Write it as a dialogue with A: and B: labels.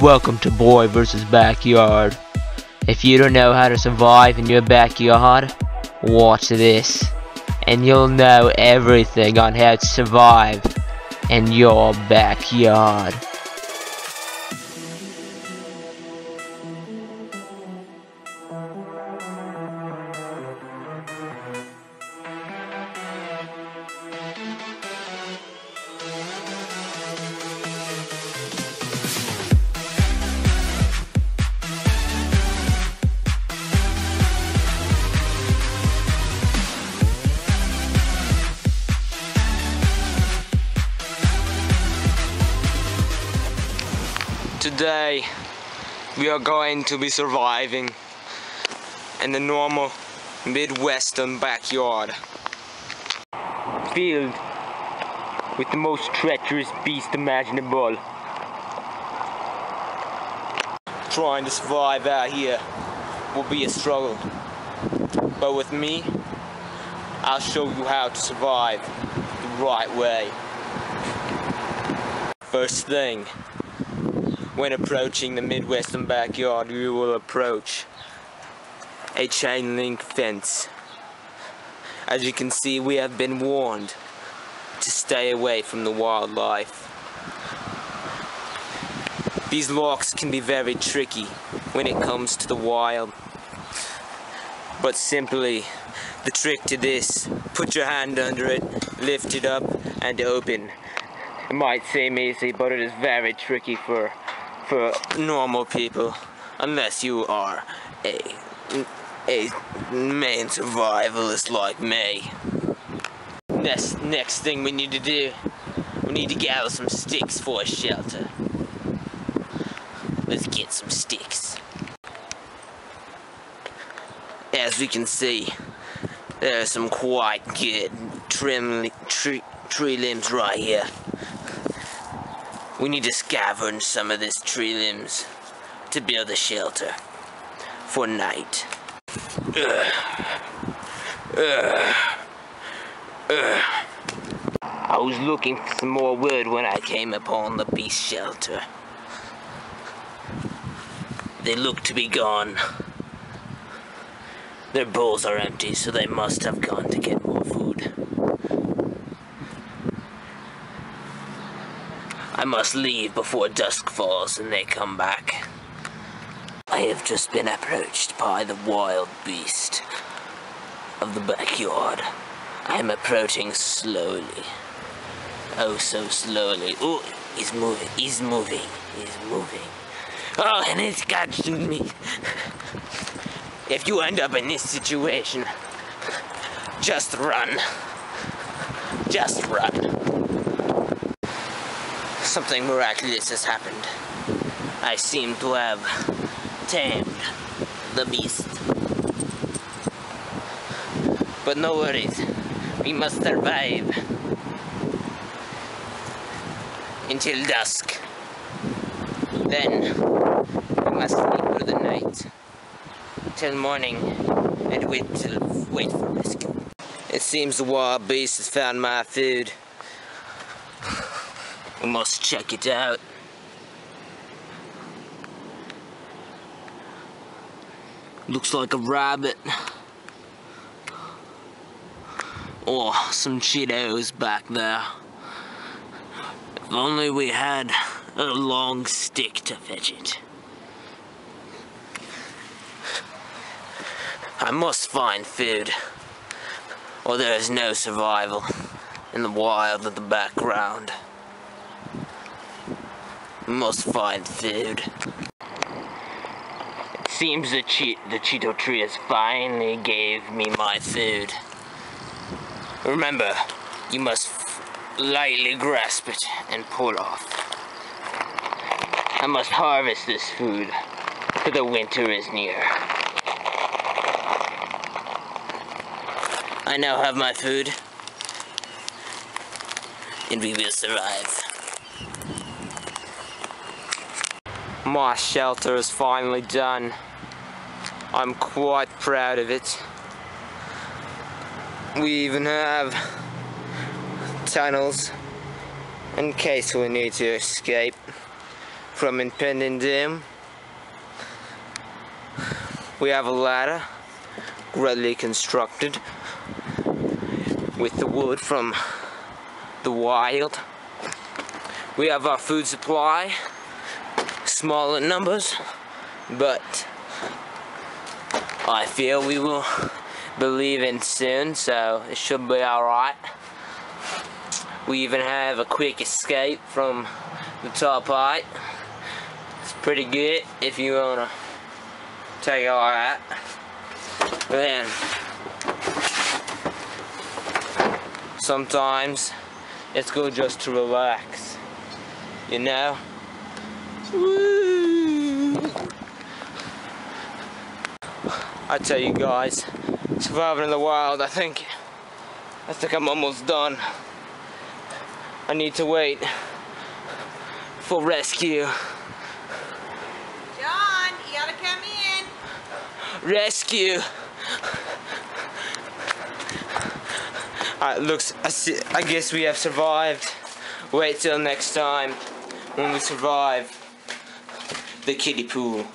A: Welcome to Boy vs. Backyard. If you don't know how to survive in your backyard, watch this. And you'll know everything on how to survive in your backyard.
B: Today we are going to be surviving in the normal Midwestern backyard. Filled with the most treacherous beast imaginable. Trying to survive out here will be a struggle. But with me, I'll show you how to survive the right way. First thing, when approaching the Midwestern backyard, you will approach a chain link fence. As you can see, we have been warned to stay away from the wildlife. These locks can be very tricky when it comes to the wild. But simply, the trick to this, put your hand under it, lift it up, and open. It might seem easy, but it is very tricky for for normal people, unless you are a a main survivalist like me. Next next thing we need to do, we need to gather some sticks for a shelter. Let's get some sticks. As we can see, there are some quite good trim tree, tree limbs right here. We need to scavenge some of this tree limbs to build a shelter for night. Ugh. Ugh. Ugh. I was looking for some more wood when I came upon the beast shelter. They look to be gone. Their bowls are empty, so they must have gone to get more food. I must leave before dusk falls and they come back. I have just been approached by the wild beast of the backyard. I am approaching slowly. Oh, so slowly. Oh, he's moving, he's moving, he's moving. Oh, and it's catching me. If you end up in this situation, just run. Just run something miraculous has happened. I seem to have tamed the beast. But no worries, we must survive until dusk. Then we must sleep through the night till morning and wait till wait for rescue. It seems the wild beast has found my food. We must check it out. Looks like a rabbit. Or oh, some Cheetos back there. If only we had a long stick to fetch it. I must find food, or there is no survival in the wild of the background must find food. It seems the, che the Cheeto tree has finally gave me my food. Remember, you must lightly grasp it and pull off. I must harvest this food, for the winter is near. I now have my food, and we will survive. My shelter is finally done. I'm quite proud of it. We even have tunnels in case we need to escape from impending doom. We have a ladder, greatly constructed, with the wood from the wild. We have our food supply, small in numbers, but I feel we will believe in soon, so it should be alright. We even have a quick escape from the top height. It's pretty good if you wanna take all that. Then sometimes it's good just to relax. You know? Woo! I tell you guys, surviving in the wild, I think I think I'm almost done. I need to wait for rescue.
C: John, you gotta come in.
B: Rescue! Alright, looks, I, see, I guess we have survived. Wait till next time when we survive the kiddie pool.